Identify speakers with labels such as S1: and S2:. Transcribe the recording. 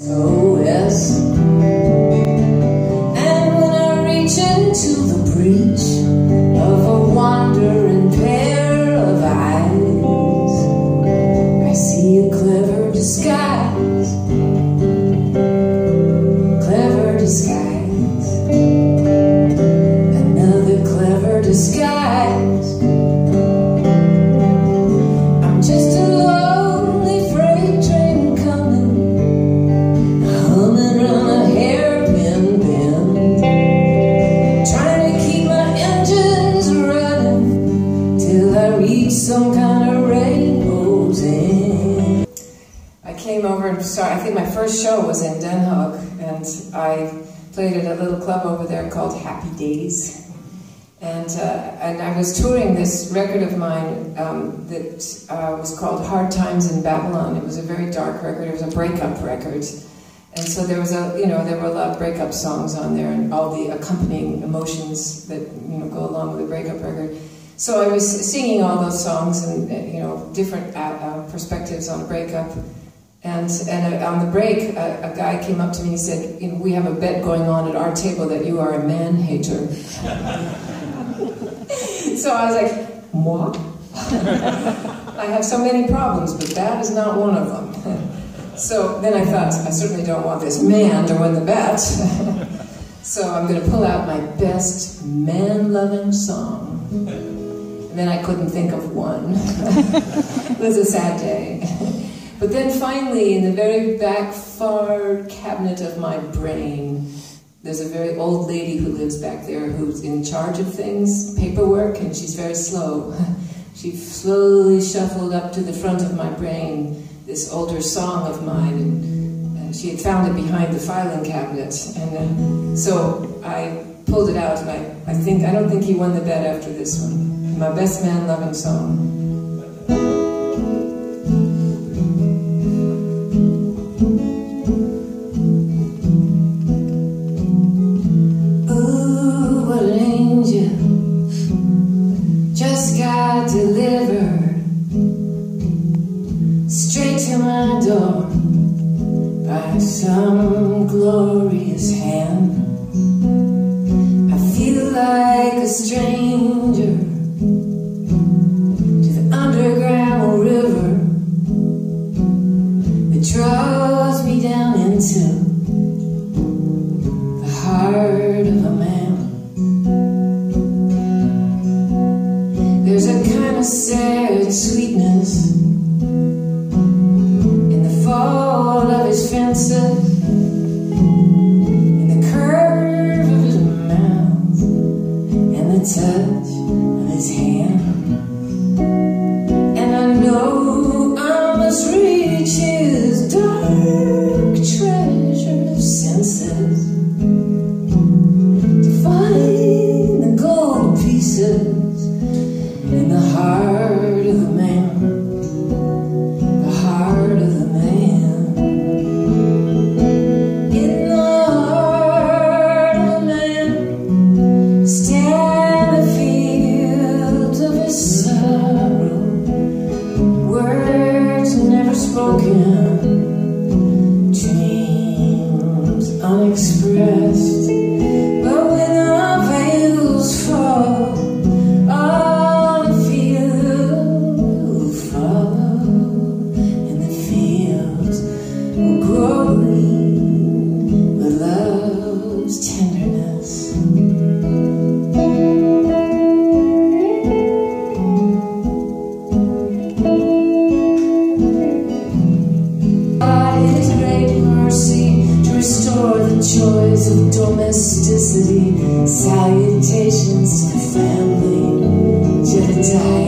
S1: Oh, yes. Think my first show was in Den Haag, and I played at a little club over there called Happy Days. And, uh, and I was touring this record of mine um, that uh, was called Hard Times in Babylon. It was a very dark record. It was a breakup record. And so there was a, you know, there were a lot of breakup songs on there and all the accompanying emotions that, you know, go along with a breakup record. So I was singing all those songs and, uh, you know, different uh, uh, perspectives on breakup. And, and uh, on the break, a, a guy came up to me and he said, you know, we have a bet going on at our table that you are a man hater. so I was like, moi? I have so many problems, but that is not one of them. so then I thought, I certainly don't want this man to win the bet. so I'm going to pull out my best man-loving song. And then I couldn't think of one. it was a sad day. But then finally, in the very back far cabinet of my brain, there's a very old lady who lives back there who's in charge of things, paperwork, and she's very slow. She slowly shuffled up to the front of my brain this older song of mine, and, and she had found it behind the filing cabinet. And uh, so I pulled it out, and I, I think I don't think he won the bet after this one. My best man loving song. Some glorious hand. Fences, in the curve of his mouth, and the touch of his hand. And I know I must reach his dark treasure of senses to find the gold pieces unexpressed. domesticity, salutations to family, Jedediah.